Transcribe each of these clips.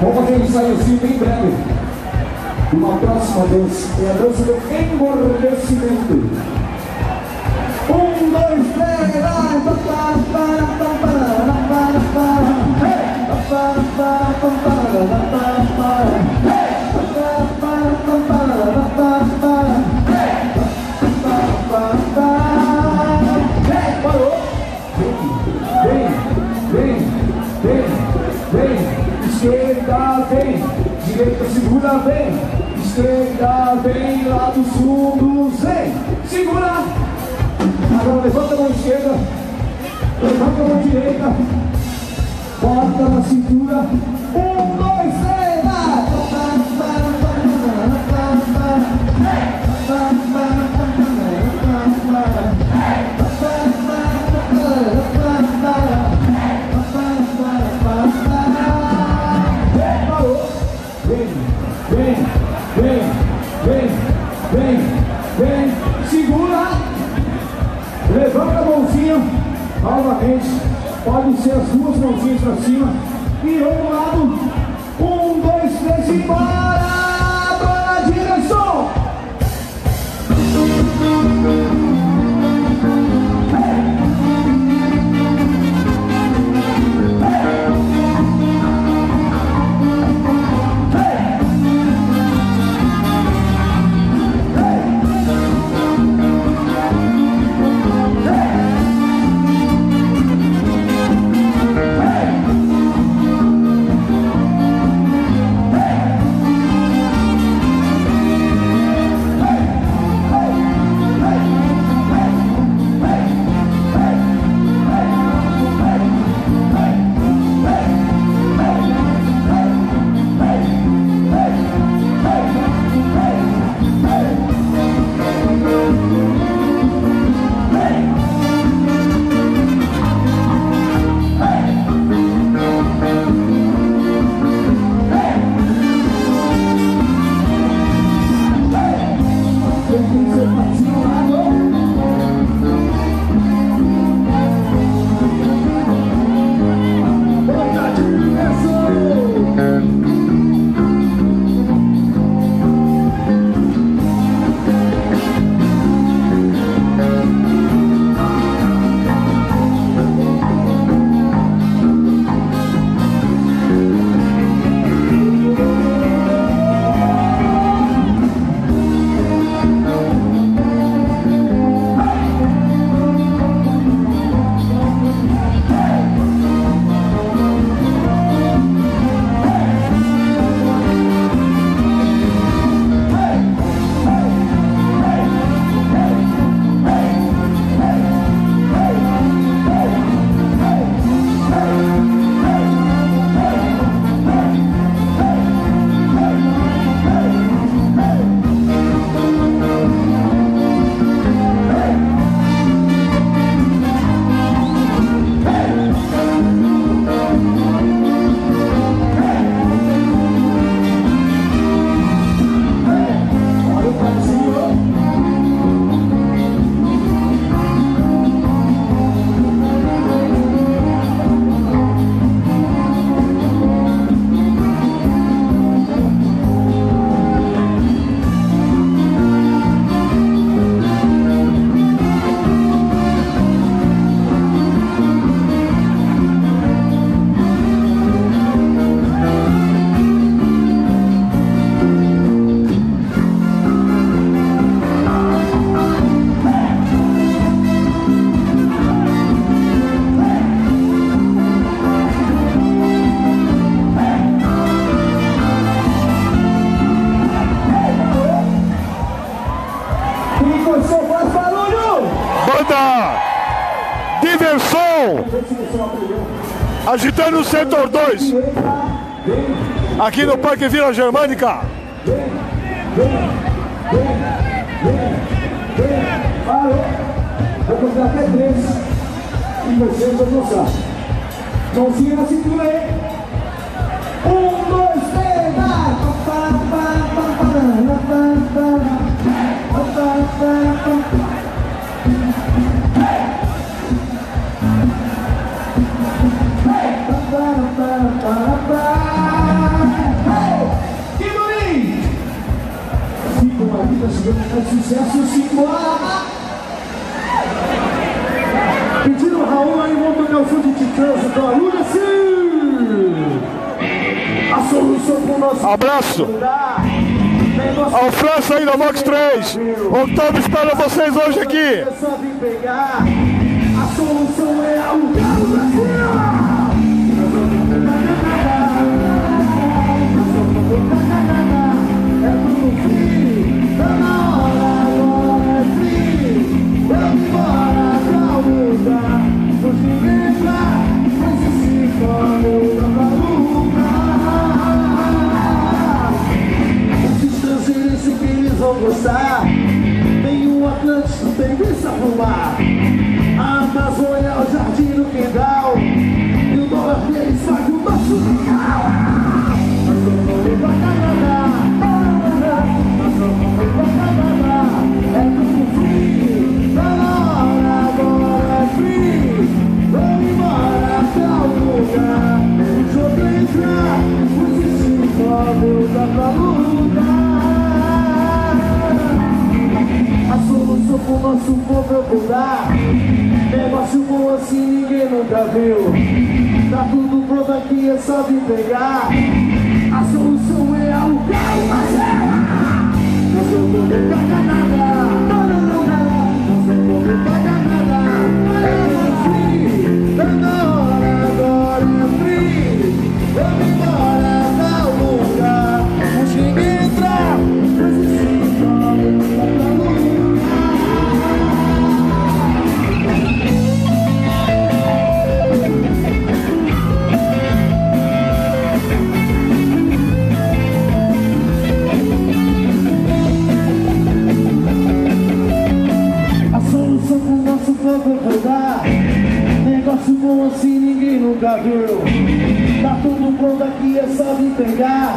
Vamos fazer um ensaiozinho bem breve. Uma próxima dança é a dança do emborrecimento. Um, dois, três! Parou! Vem, vem, vem, vem. Esquerda, vem. Direita, segura, vem. Esquerda, vem. Lados fundos, vem. Segura. Agora levanta a mão esquerda. Levanta a mão direita. Bota na cintura. Um, dois, três, vai. Спасибо. Agitando o setor 2, aqui no Parque Vila Germânica. Vou contar até três. E vocês vão dançar. Mãozinha na cintura aí. Um, dois, três, vai! Jornada de sucesso, 5 horas. Pediram Raul aí, vamos tocar o som de Titãs, do Aluna Sim. A solução pro nosso... Abraço. A França aí da Vox 3. Octavio espera vocês hoje aqui. A solução é a nunca viu Tá tudo pronto aqui, é só me pegar. A solução é alugar uma cela. Eu sou o Brasil. Tá tudo pronto aqui, é só me pegar.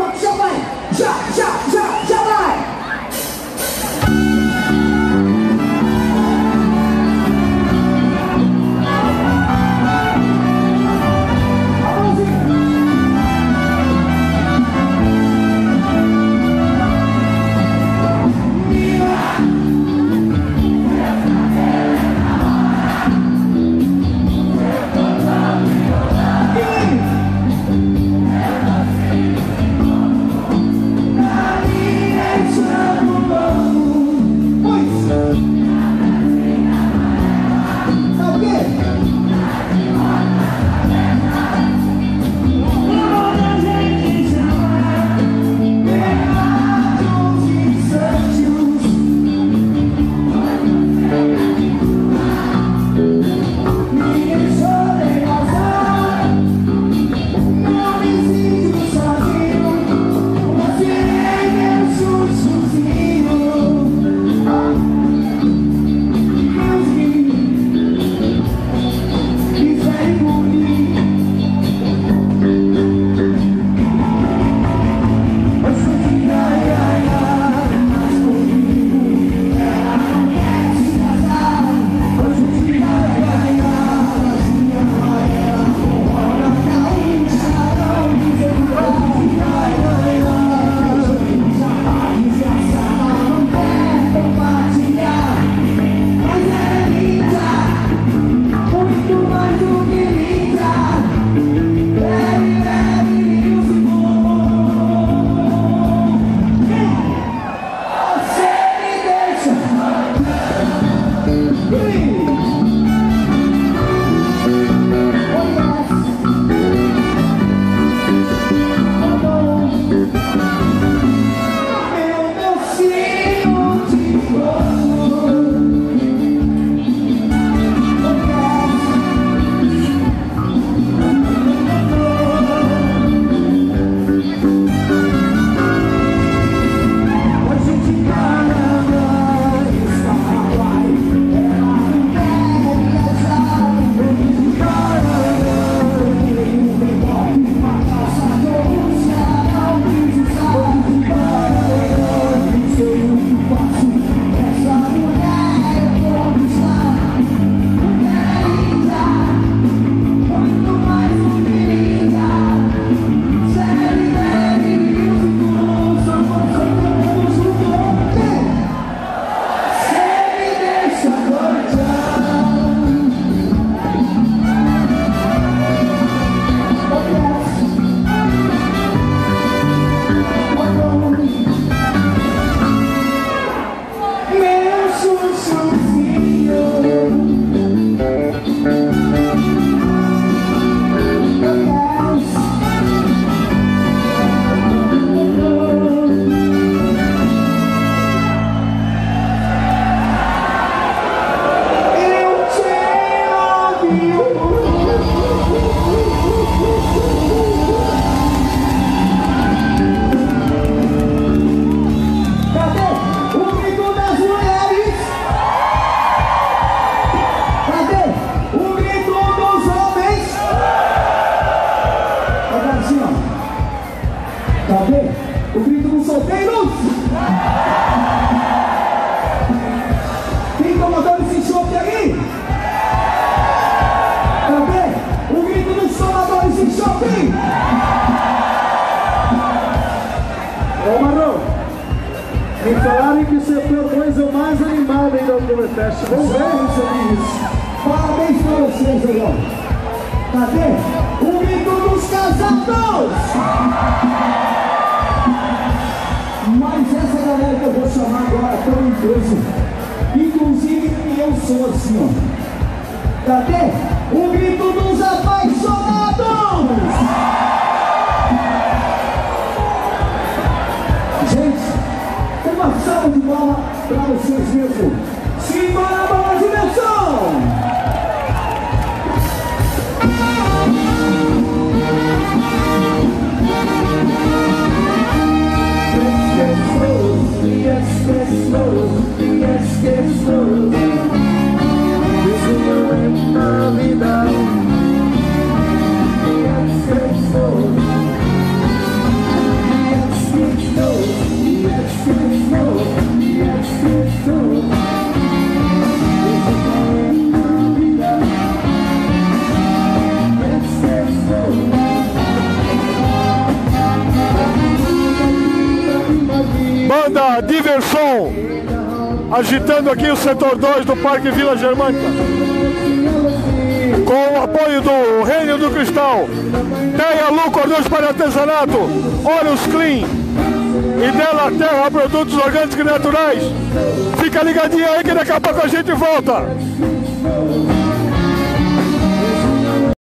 workshop Oktoberfest. Vamos ver? Parabéns pra vocês ó. Cadê? O grito dos casados! Mas essa galera que eu vou chamar agora tão em peso. Inclusive eu sou assim, ó. Cadê? O grito dos apaixonados! Gente, uma salva de palmas para vocês mesmo. Banda Diversão, agitando aqui o setor 2 do Parque Vila Germânica. Com o apoio do Reino do Cristal, Teia Lu Cordões para Artesanato, Horus Clean e Dela Terra Produtos Orgânicos e Naturais. Fica ligadinho aí que daqui a pouco a gente volta.